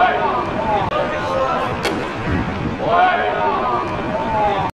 Right.